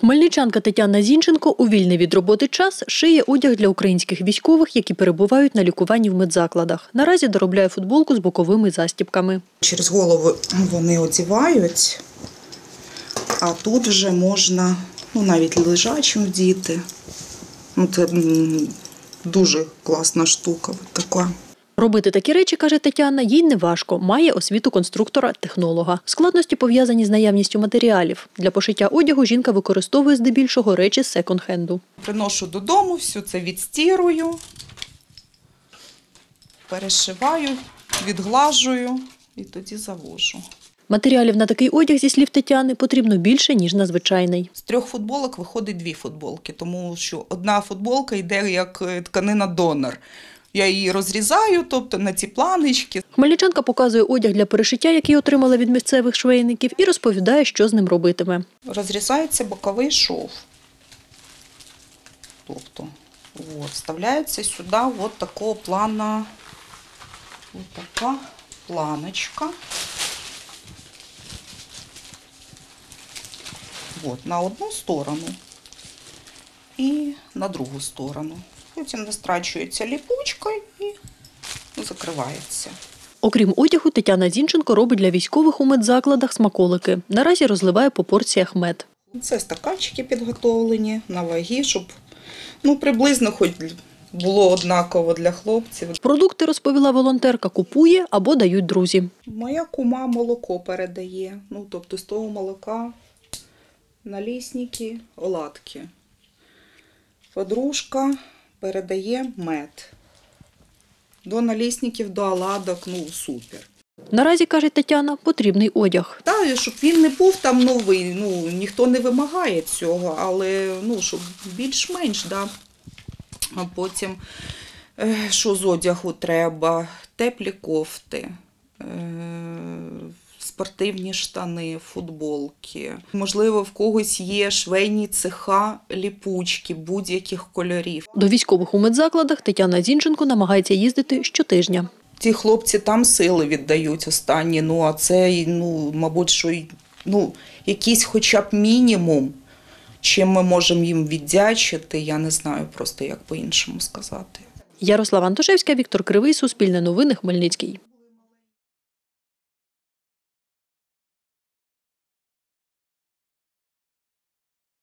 Хмельничанка Тетяна Зінченко у вільний від роботи час шиє одяг для українських військових, які перебувають на лікуванні в медзакладах. Наразі доробляє футболку з боковими застібками. Через голову вони одівають, а тут вже можна ну, навіть лежачим вдіти. Ну, це дуже класна штука. Така. Робити такі речі, каже Тетяна, їй не важко. Має освіту конструктора-технолога. Складності пов'язані з наявністю матеріалів. Для пошиття одягу жінка використовує здебільшого речі з секонд-хенду. Приношу додому, всю це відстірую, перешиваю, відглажую і тоді завожу. Матеріалів на такий одяг, зі слів Тетяни, потрібно більше, ніж на звичайний. З трьох футболок виходить дві футболки, тому що одна футболка йде як е, тканина донор. Я її розрізаю, тобто на ці планочки. Хмельничанка показує одяг для перешиття, який отримала від місцевих швейників, і розповідає, що з ним робитиме. Розрізається боковий шов. Тобто, от, вставляється сюди от такого плана, от така планочка. От, на одну сторону і на другу сторону. Потім настрачується ліпучкою і закривається. Окрім одягу, Тетяна Зінченко робить для військових у медзакладах смаколики. Наразі розливає по порціях мед. Це стаканчики підготовлені на ваги, щоб ну, приблизно хоч було однаково для хлопців. Продукти, розповіла волонтерка, купує або дають друзі. Моя кума молоко передає. Ну, тобто з того молока налісники, оладки. Подружка передає мед. До налісників, до оладок, ну супер. Наразі, каже Тетяна, потрібний одяг. Та, щоб він не був там новий, ну ніхто не вимагає цього, але ну, щоб більш-менш, да. А потім, е, що з одягу треба? Теплі кофти, е, спортивні штани, футболки. Можливо, в когось є швейні цеха, ліпучки будь-яких кольорів. До військових у медзакладах Тетяна Зінченко намагається їздити щотижня. Ті хлопці там сили віддають останні, ну а це, ну, мабуть, що ну, якийсь хоча б мінімум, чим ми можемо їм віддячити, я не знаю просто як по-іншому сказати. Ярослава Антошевська, Віктор Кривий, Суспільне новини, Хмельницький.